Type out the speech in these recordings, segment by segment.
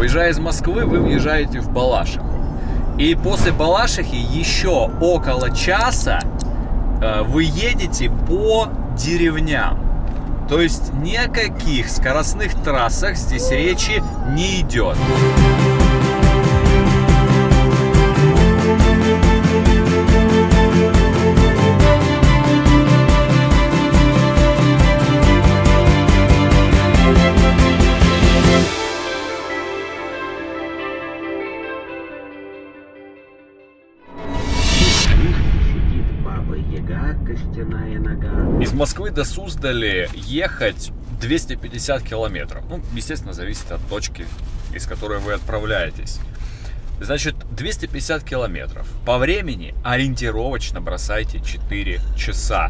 Выезжая из Москвы, вы въезжаете в Балашиху. И после Балашихи еще около часа э, вы едете по деревням. То есть ни о каких скоростных трассах здесь речи не идет. Из Москвы до Суздали ехать 250 километров. Ну, естественно, зависит от точки, из которой вы отправляетесь. Значит, 250 километров. По времени ориентировочно бросайте 4 часа.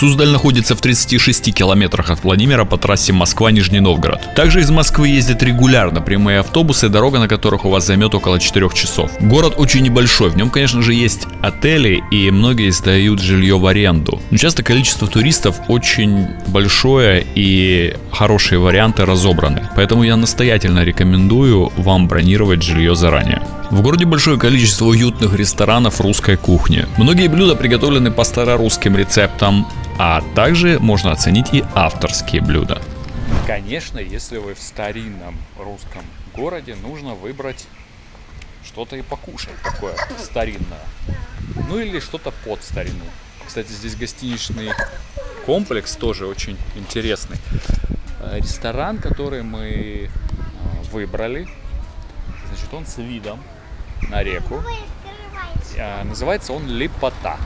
Суздаль находится в 36 километрах от Владимира по трассе Москва-Нижний Новгород. Также из Москвы ездят регулярно прямые автобусы, дорога на которых у вас займет около 4 часов. Город очень небольшой, в нем, конечно же, есть отели и многие сдают жилье в аренду. Но часто количество туристов очень большое и хорошие варианты разобраны. Поэтому я настоятельно рекомендую вам бронировать жилье заранее. В городе большое количество уютных ресторанов русской кухни. Многие блюда приготовлены по старорусским рецептам, а также можно оценить и авторские блюда. Конечно, если вы в старинном русском городе, нужно выбрать что-то и покушать такое старинное. Ну или что-то под старину. Кстати, здесь гостиничный комплекс тоже очень интересный. Э, ресторан, который мы э, выбрали, значит, он с видом на реку. Э, называется он Липота.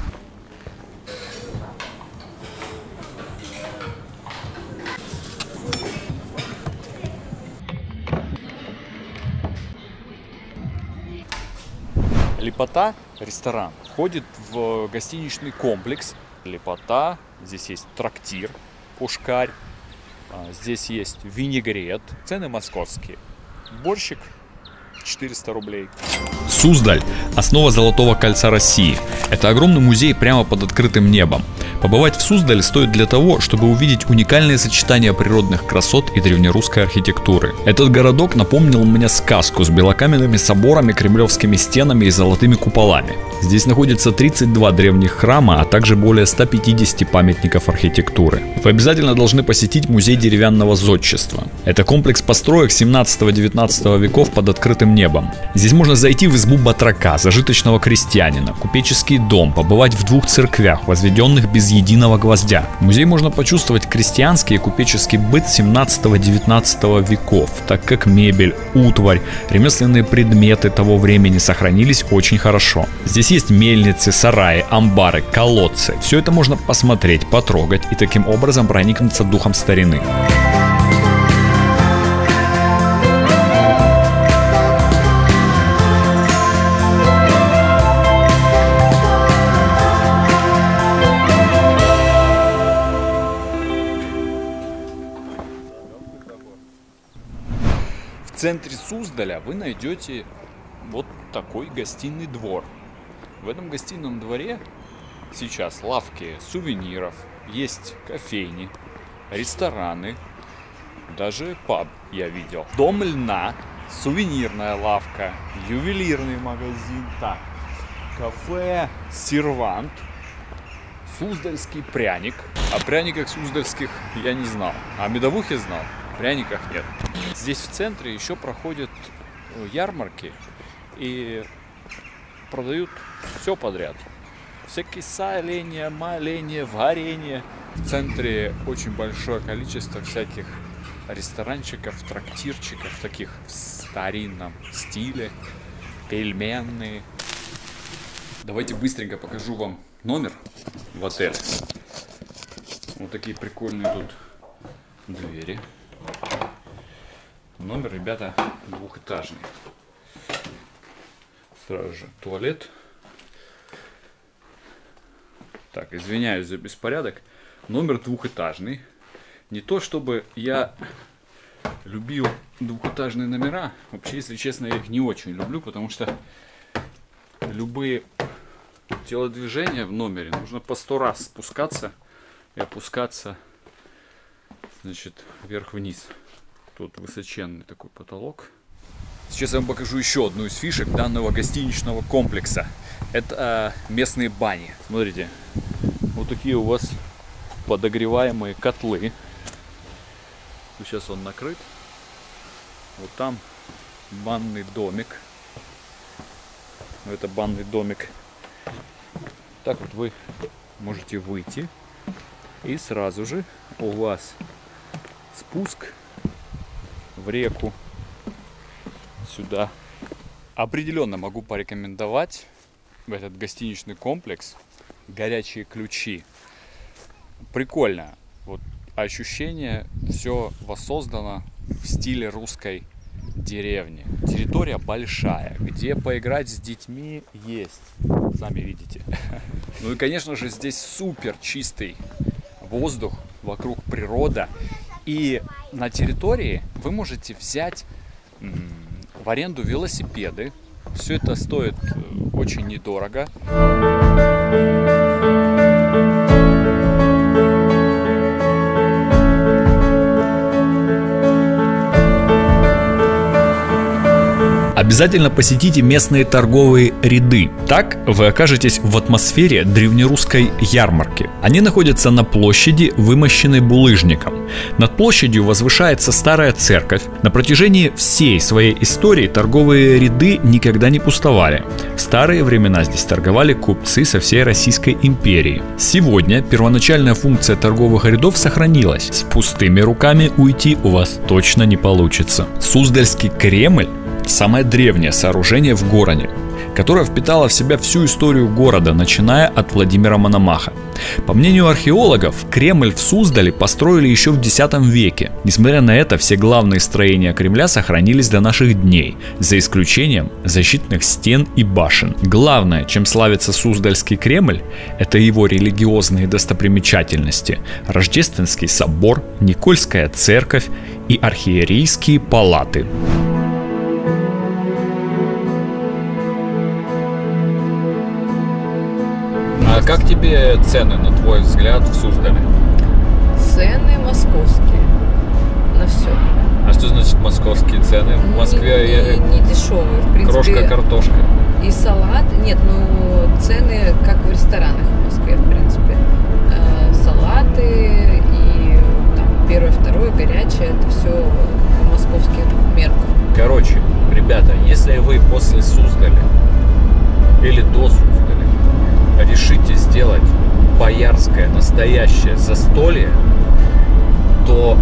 Лепота, ресторан, входит в гостиничный комплекс Лепота. Здесь есть трактир, пушкарь, а, здесь есть винегрет, цены московские. Борщик 400 рублей. Суздаль – основа Золотого кольца России. Это огромный музей прямо под открытым небом. Побывать в Суздале стоит для того, чтобы увидеть уникальные сочетания природных красот и древнерусской архитектуры. Этот городок напомнил мне сказку с белокаменными соборами, кремлевскими стенами и золотыми куполами. Здесь находится 32 древних храма, а также более 150 памятников архитектуры. Вы обязательно должны посетить музей деревянного зодчества. Это комплекс построек 17-19 веков под открытым небом. Здесь можно зайти в избу батрака, зажиточного крестьянина, купеческий дом, побывать в двух церквях, возведенных без единого гвоздя. В музее можно почувствовать крестьянский и купеческий быт 17-19 веков, так как мебель, утварь, ремесленные предметы того времени сохранились очень хорошо. Здесь есть мельницы, сараи, амбары, колодцы. Все это можно посмотреть, потрогать и таким образом проникнуться духом старины. Центре Суздаля вы найдете вот такой гостиный двор. В этом гостином дворе сейчас лавки сувениров, есть кофейни, рестораны, даже паб я видел. Дом льна, сувенирная лавка, ювелирный магазин, так, кафе Сервант, Суздальский пряник. О пряниках суздальских я не знал, а о медовухе знал, пряниках нет. Здесь в центре еще проходят э, ярмарки и продают все подряд. Всякие соленья, маленья, варенье. В центре очень большое количество всяких ресторанчиков, трактирчиков, таких в старинном стиле, пельменные. Давайте быстренько покажу вам номер в отель. Вот такие прикольные тут двери. Номер, ребята, двухэтажный. Сразу же туалет. Так, извиняюсь за беспорядок. Номер двухэтажный. Не то чтобы я любил двухэтажные номера. Вообще, если честно, я их не очень люблю, потому что любые телодвижение в номере. Нужно по сто раз спускаться и опускаться, значит, вверх-вниз. Тут высоченный такой потолок. Сейчас я вам покажу еще одну из фишек данного гостиничного комплекса. Это э, местные бани. Смотрите, вот такие у вас подогреваемые котлы. Сейчас он накрыт. Вот там банный домик. Это банный домик. Так вот вы можете выйти. И сразу же у вас спуск в реку сюда. Определенно могу порекомендовать этот гостиничный комплекс горячие ключи. Прикольно. Вот ощущение, все воссоздано в стиле русской деревни. Территория большая, где поиграть с детьми есть. Сами видите. Ну и, конечно же, здесь супер чистый воздух, вокруг природа. И на территории вы можете взять в аренду велосипеды. Все это стоит э, очень недорого. Обязательно посетите местные торговые ряды. Так вы окажетесь в атмосфере древнерусской ярмарки. Они находятся на площади, вымощенной булыжником. Над площадью возвышается старая церковь. На протяжении всей своей истории торговые ряды никогда не пустовали. В старые времена здесь торговали купцы со всей Российской империи. Сегодня первоначальная функция торговых рядов сохранилась. С пустыми руками уйти у вас точно не получится. Суздальский Кремль самое древнее сооружение в городе, которое впитало в себя всю историю города, начиная от Владимира Мономаха. По мнению археологов, Кремль в Суздале построили еще в X веке. Несмотря на это, все главные строения Кремля сохранились до наших дней, за исключением защитных стен и башен. Главное, чем славится Суздальский Кремль, это его религиозные достопримечательности. Рождественский собор, Никольская церковь и архиерейские палаты. Как тебе цены, на твой взгляд, в Суздале? Цены московские. На все. А что значит московские цены? В Москве не, не, не дешевые, в принципе. Крошка картошка. И салат. Нет, ну цены как в ресторанах в Москве, в принципе. Э, салаты и там первое, второе, горячее, это все по московским меркам. Короче, ребята, если вы после Суздаля или до Суздаля решите сделать боярское настоящее застолье, то,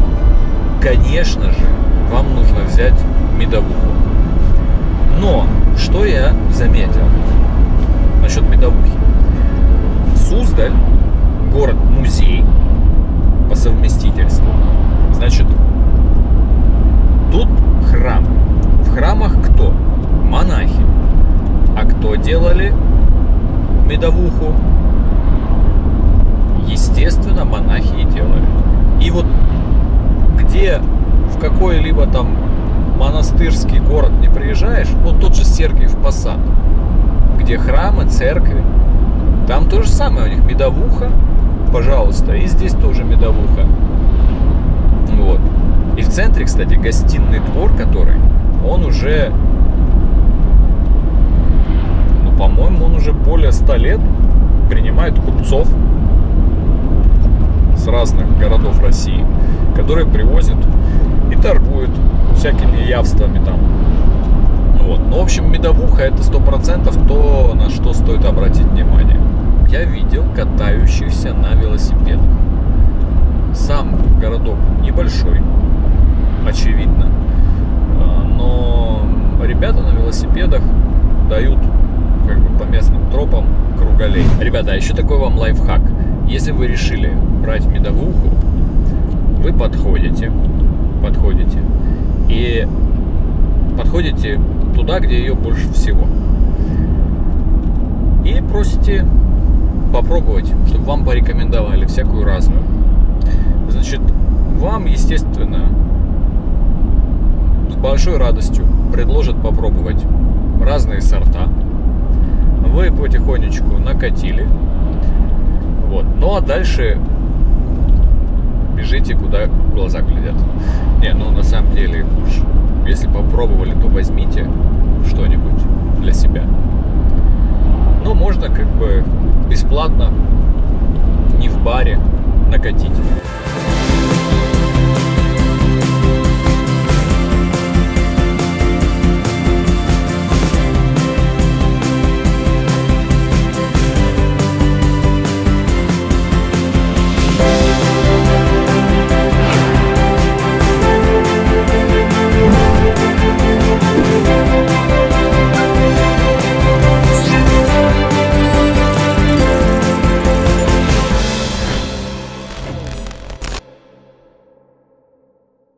конечно же, вам нужно взять медовуху. Но, что я заметил насчет медовухи? Суздаль, город-музей по совместительству. Значит, тут храм. В храмах кто? Монахи. А кто делали медовуху, естественно, монахи и делали. И вот где в какой-либо там монастырский город не приезжаешь, вот тот же Сергиев Посад, где храмы, церкви, там то же самое, у них медовуха, пожалуйста, и здесь тоже медовуха. Вот. И в центре, кстати, гостиный двор, который, он уже по-моему, он уже более 100 лет принимает купцов с разных городов России, которые привозят и торгуют всякими явствами там. Вот. Ну, в общем, медовуха это сто процентов то, на что стоит обратить внимание. Я видел катающихся на велосипедах. Сам городок небольшой, очевидно, а, но ребята на велосипедах дают как бы по местным тропам круголей. Ребята, а еще такой вам лайфхак. Если вы решили брать медовуху, вы подходите, подходите и подходите туда, где ее больше всего. И просите попробовать, чтобы вам порекомендовали всякую разную. Значит, вам, естественно, с большой радостью предложат попробовать разные сорта, вы потихонечку накатили. Вот. Ну а дальше бежите, куда глаза глядят. Не, ну на самом деле, уж если попробовали, то возьмите что-нибудь для себя. Ну, можно как бы бесплатно, не в баре, накатить.